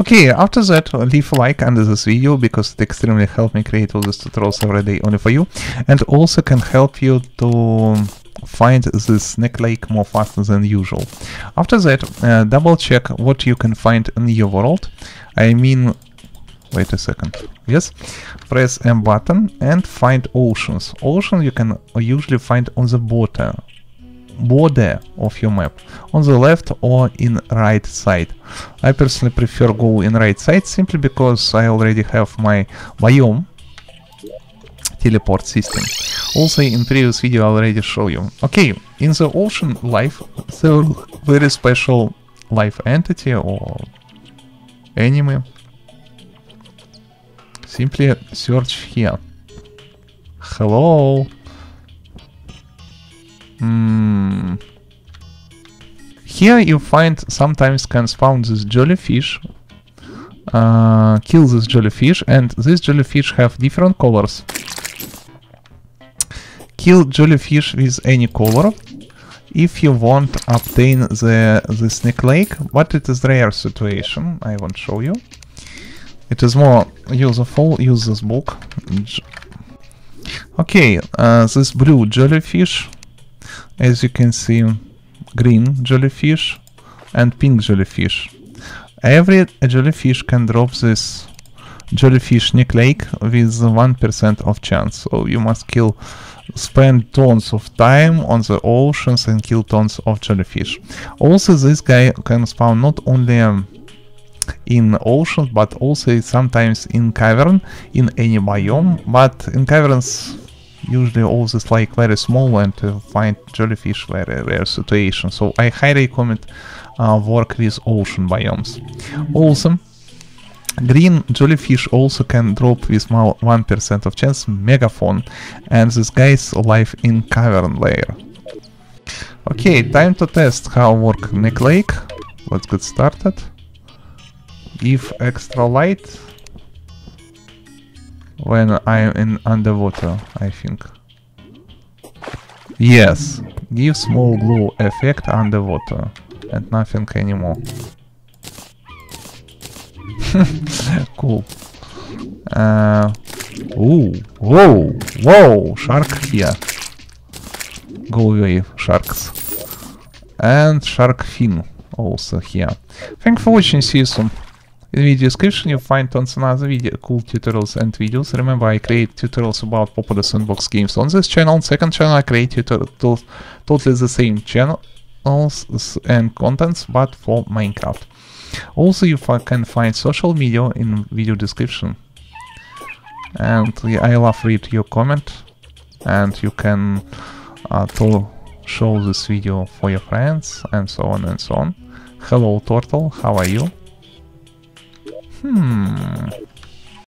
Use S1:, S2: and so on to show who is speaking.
S1: Okay, after that, leave a like under this video because it extremely helped me create all these tutorials every day only for you and also can help you to find this necklace more faster than usual. After that, uh, double check what you can find in your world. I mean, wait a second. Yes, press M button and find oceans. Ocean you can usually find on the border border of your map. On the left or in right side. I personally prefer go in right side simply because i already have my biome teleport system. Also in previous video i already show you. Okay in the ocean life there very special life entity or enemy simply search here. Hello Mm. Here you find sometimes can found this jellyfish. Uh, kill this jellyfish and this jellyfish have different colors. Kill jellyfish with any color if you want obtain the, the necklace, but it is rare situation, I won't show you. It is more useful, use this book. Okay, uh, this blue jellyfish as you can see green jellyfish and pink jellyfish. Every jellyfish can drop this jellyfish lake with 1% of chance, so you must kill spend tons of time on the oceans and kill tons of jellyfish. Also this guy can spawn not only um, in oceans but also sometimes in cavern in any biome but in caverns usually all this like very small and to find jellyfish very rare situation. So I highly recommend uh, work with ocean biomes. Also, green jellyfish also can drop with 1% of chance megaphone and this guys live in cavern layer. Okay, time to test how work Necklace. Let's get started. Give extra light when I'm in underwater, I think. Yes, give small glow effect underwater and nothing anymore. cool. Uh, ooh, whoa, whoa, shark here. Go away, sharks. And shark fin also here. Thanks for watching, see you soon. In the video description you'll find tons of other video, cool tutorials and videos. Remember I create tutorials about popular sandbox games on this channel. Second channel I create tutorials totally the same channels and contents but for Minecraft. Also you can find social media in video description. And I love read your comment and you can uh, to show this video for your friends and so on and so on. Hello Turtle, how are you? 嗯。